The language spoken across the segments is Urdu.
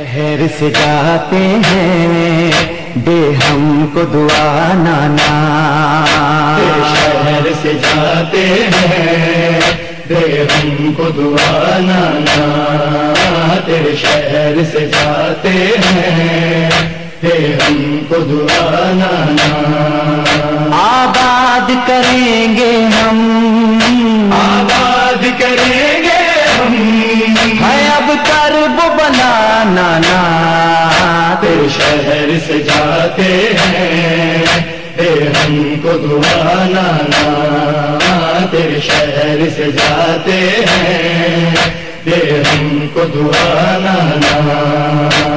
شہر سے جاتے ہیں دے ہم کو دعا نانا شہر سے جاتے ہیں دے ہم کو دعا نانا تیرے شہر سے جاتے ہیں دے ہم کو دعا نانا آباد کریں گے ہم شہر سے جاتے ہیں۔ دے ہم کو دعا نانا تیرے شہر سے جاتے ہیں۔ دے ہم کو دعا نانا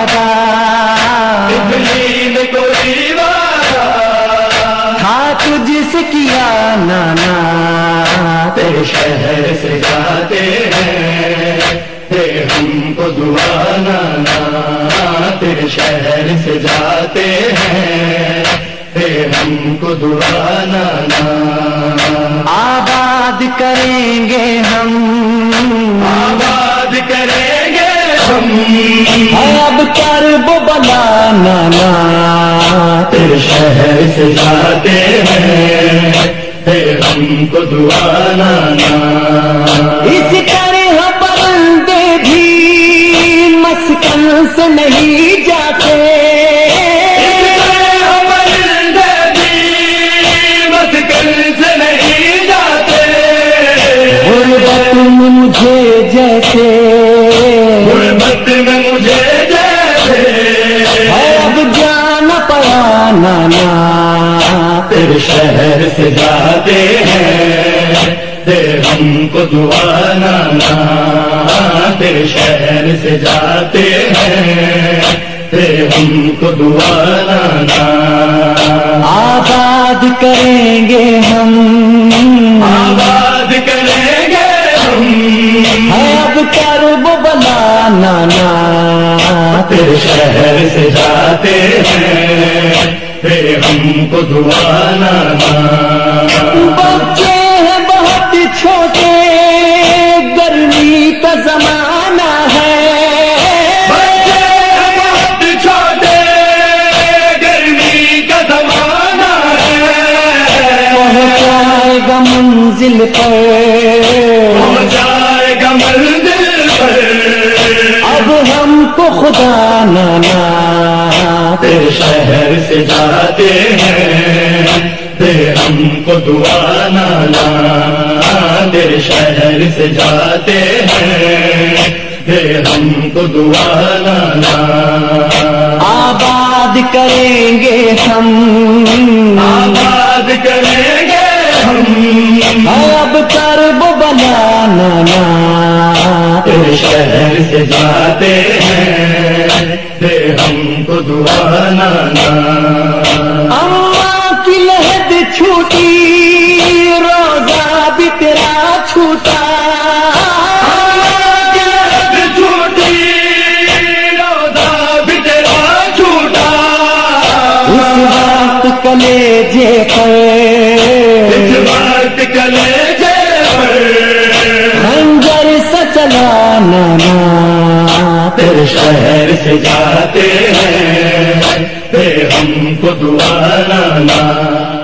وعدہ تھا تجھ سے کیا نانا۔ تیرے شہر سے جاتے ہیں۔ دے ہم کو دعا نانا۔ تیرے شہر سے جاتے ہیں۔ دے ہم کو دعا نانا۔ آباد کریں گے ہم۔ آباد کریں گے ہم۔ اب کرب بنا نانا تیرے شہر سے جاتے ہیں دے ہم کو دعا نانا اس طرح بندے بھی مسکن سے نہیں جاتے۔ غربت میں مجھے جیسے۔ نانا تیرے شہر سے جاتے ہیں۔ دے ہم کو دعا نانا تیرے شہر سے جاتے ہیں۔ دے ہم کو دعا نانا آباد کریں گے ہم۔ آباد کریں گے ہم۔ اب کرب بنا نانا تیرے شہر سے جاتے ہیں۔ پھر ہم کو دعا بچے ہیں بہت چھوٹے گرمی کا زمانہ ہے۔ بچے بہت چھوٹے گرمی کا زمانہ ہے۔ پہنچائے گا منزل پر۔ پہنچائے گا منزل پر۔ اب ہم کو خدا تیرے شہر سے جاتے ہیں۔ دے ہم کو دعا نانا تیرے شہر سے جاتے ہیں۔ دے ہم کو دعا نانا آباد کریں گے ہم۔ آباد کریں گے ہم۔ اب کرب بنا نانا تیرے شہر سے جاتے ہیں۔ دے ہم کو دعا نانا۔ اماں کی لہد چھوٹی روزہ بھی تیرا چھوٹا۔ وقت کلیجے پر۔ خنجر سے چلا نانا۔ تیرے شہر سے جاتے ہیں۔ پھر ہم کو دعا لانا۔